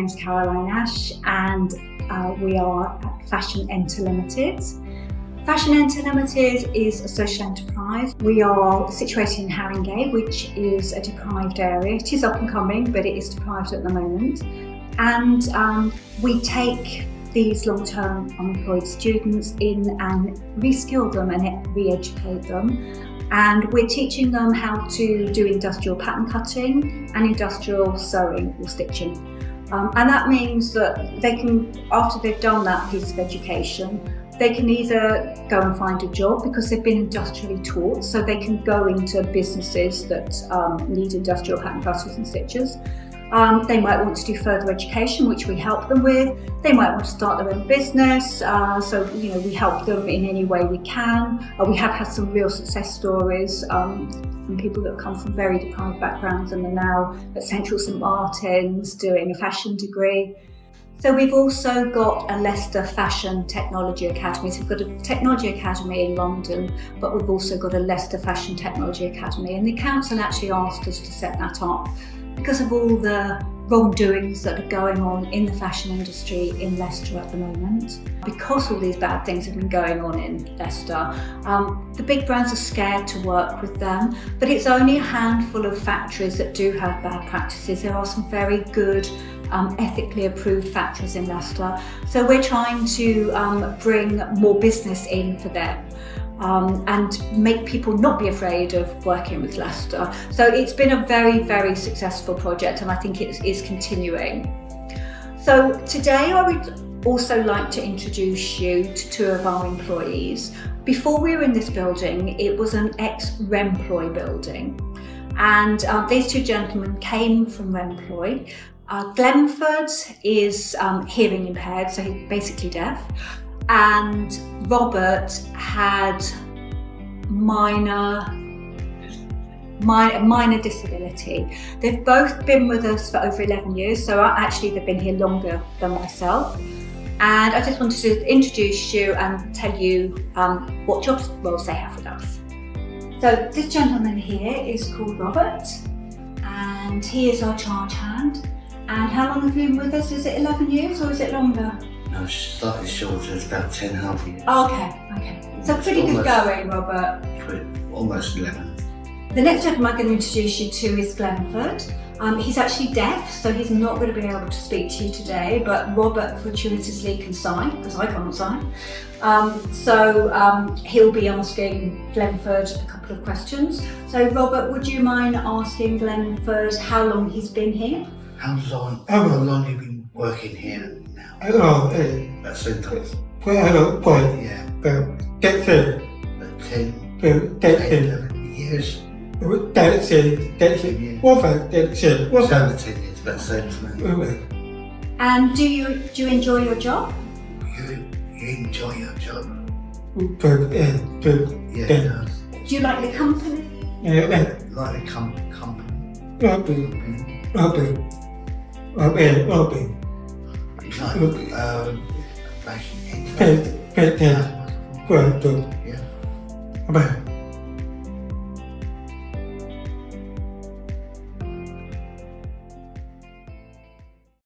name's Caroline Ash and uh, we are at Fashion Enter Limited. Fashion Enter Limited is a social enterprise. We are situated in Haringey, which is a deprived area. It is up and coming, but it is deprived at the moment. And um, we take these long-term unemployed students in and reskill them and re-educate them and we're teaching them how to do industrial pattern cutting and industrial sewing or stitching. Um, and that means that they can, after they've done that piece of education, they can either go and find a job because they've been industrially taught, so they can go into businesses that um, need industrial pattern cutters and stitchers, um, they might want to do further education, which we help them with. They might want to start their own business, uh, so you know we help them in any way we can. Uh, we have had some real success stories um, from people that come from very deprived backgrounds and are now at Central St Martin's doing a fashion degree. So we've also got a Leicester Fashion Technology Academy. So we've got a technology academy in London, but we've also got a Leicester Fashion Technology Academy. And the council actually asked us to set that up because of all the wrongdoings that are going on in the fashion industry in Leicester at the moment. Because all these bad things have been going on in Leicester, um, the big brands are scared to work with them, but it's only a handful of factories that do have bad practices. There are some very good um, ethically approved factories in Leicester. So we're trying to um, bring more business in for them um, and make people not be afraid of working with Leicester. So it's been a very, very successful project and I think it is continuing. So today I would also like to introduce you to two of our employees. Before we were in this building, it was an ex-Remploy building. And uh, these two gentlemen came from Remploy. Uh, Glenford is um, hearing impaired, so he's basically deaf and Robert had minor minor, minor disability. They've both been with us for over 11 years, so actually they've been here longer than myself. And I just wanted to introduce you and tell you um, what jobs roles they have with us. So this gentleman here is called Robert, and he is our charge hand. And how long have you been with us? Is it 11 years or is it longer? No, slightly shorter, it's about 10 and a half years. Oh, okay, okay. So pretty almost, good going, Robert. Almost 11. The next gentleman I'm going to introduce you to is Glenford. Um, he's actually deaf, so he's not going to be able to speak to you today, but Robert fortuitously can sign, because I can't sign. Um, so um, he'll be asking Glenford a couple of questions. So Robert, would you mind asking Glenford how long he's been here? How long, how long have you been working here? Oh, eh. At St. Thomas. Poi, ano, poi. Yeah. Pero, get there. About 10, Pero, get 8, there. 11 years. Get there, get there. What for? Get there. What It's for? over 10 years, about the same as me. Oh, And do you do you enjoy your job? You, you enjoy your job? Good, eh, good. Yeah, Yeah. it does. Do you like the company? Eh, eh, Like the com company. Robin, Robin. Robin, Robin. It's like um. Good, good. Yeah. Bye.